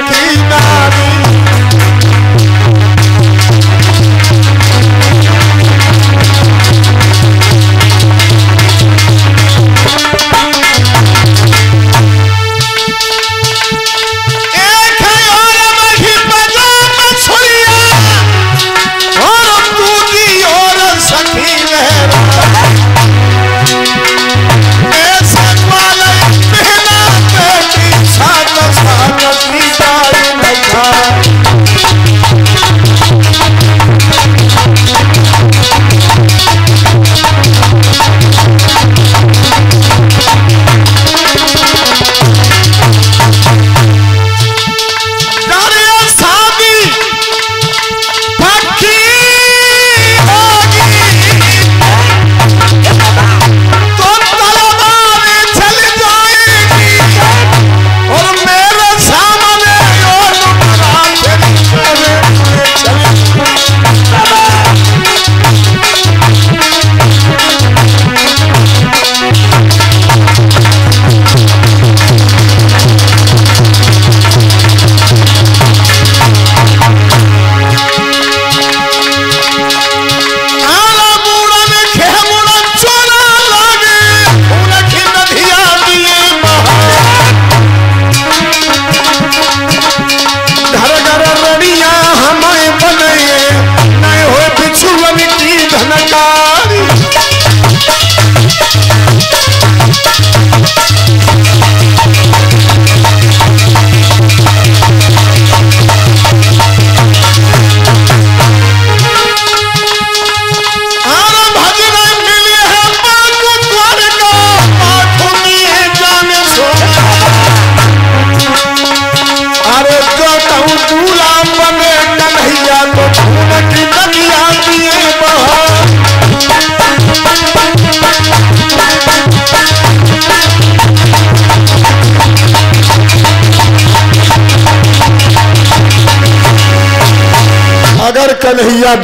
Martina. اگر کنہیا